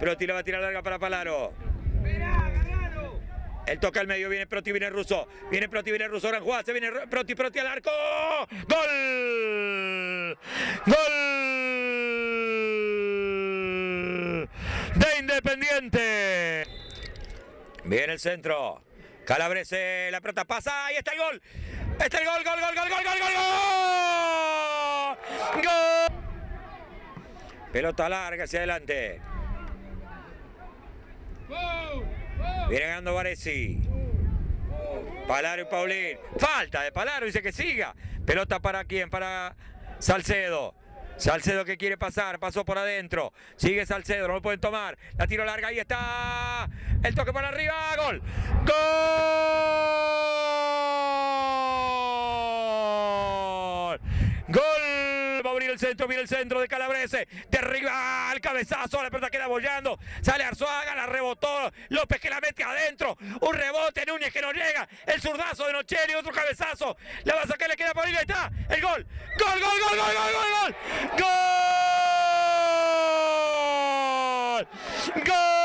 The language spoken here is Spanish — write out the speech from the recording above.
Proti la va a tirar larga para Palaro. El toca al medio, viene Proti, viene Russo. Viene Proti, viene Russo, gran jugada, se viene Proti, Proti al arco. ¡Gol! ¡Gol! De Independiente. Viene el centro. Calabrese, la pelota pasa, ahí está el gol. Está el gol, gol, gol, gol, gol, gol, gol, Pelota larga hacia adelante. Viene ganando Varesi. Palaro y Paulín. Falta de Palaro, dice que siga. Pelota para quién? Para Salcedo. Salcedo que quiere pasar, pasó por adentro. Sigue Salcedo, no lo pueden tomar. La tiro larga, ahí está. El toque para arriba, gol. Gol. El centro, viene el centro de Calabrese. Derriba el cabezazo, la pelota queda bollando. Sale Arzuaga, la rebotó. López que la mete adentro. Un rebote, Núñez que no llega. El zurdazo de Nocheri, otro cabezazo. La va a sacar, le queda por ahí, ahí está. El. Gol, gol, gol, gol, gol, gol, gol. Gol. Gol.